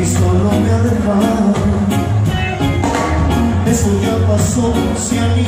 y solo me ha dejado. Eso ya pasó, si a mí